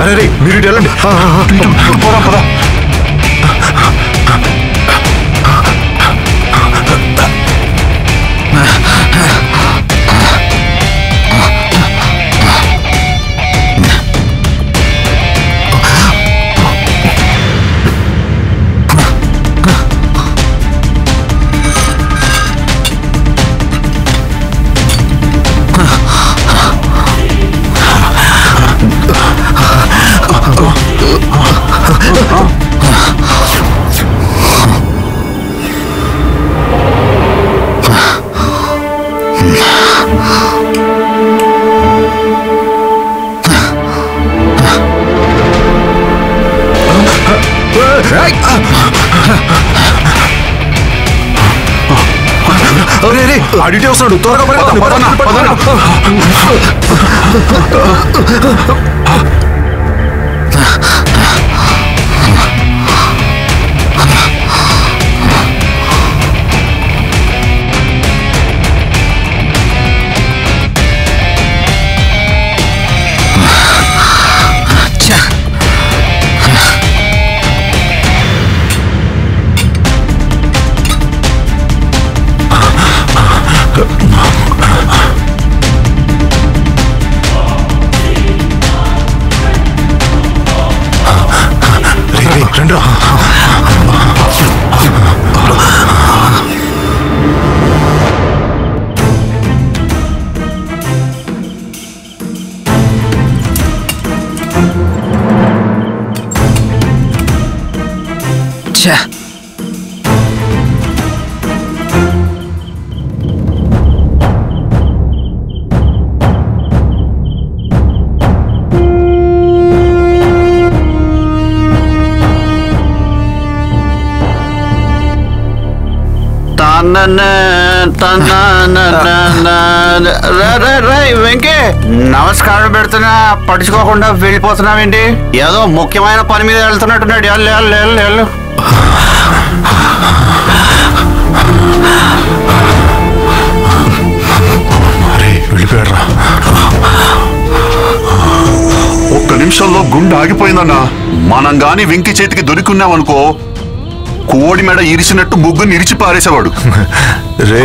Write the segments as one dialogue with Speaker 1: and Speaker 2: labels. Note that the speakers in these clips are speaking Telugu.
Speaker 1: అరే రే, మీరు ఇటు వెళ్ళండి పోదాం పదా అడిటే వస్తున్నాడు త్వరగా పరిగెత్తండి, పదన్నా,
Speaker 2: अच्छा వెంకే నమస్కారం పెడుతున్నా పట్టించుకోకుండా వెళ్ళిపోతున్నావేంటి? ఏదో ముఖ్యమైన పని మీద వెళ్తున్నట్టున్నాడు. వెళ్ళు వెళ్ళు వెళ్ళు వెళ్ళు
Speaker 1: అరే
Speaker 3: ఒక్క నిమిషంలో గుండె ఆగిపోయిందన్నా. మనం గాని వెంకి చేతికి దొరికిన్నామనుకో కోడి మెడ ఇరిసినట్టు ముగ్గురిని ఇరిచి పారేసేవాడు.
Speaker 1: రే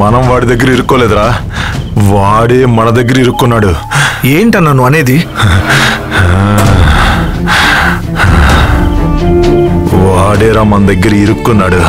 Speaker 1: మనం వాడి దగ్గర ఇరుక్కోలేదురా. వాడే మన దగ్గర ఇరుక్కున్నాడు.
Speaker 4: ఏంటన్నా నువ్వు అనేది?
Speaker 1: వాడేరా మన దగ్గర ఇరుక్కున్నాడు.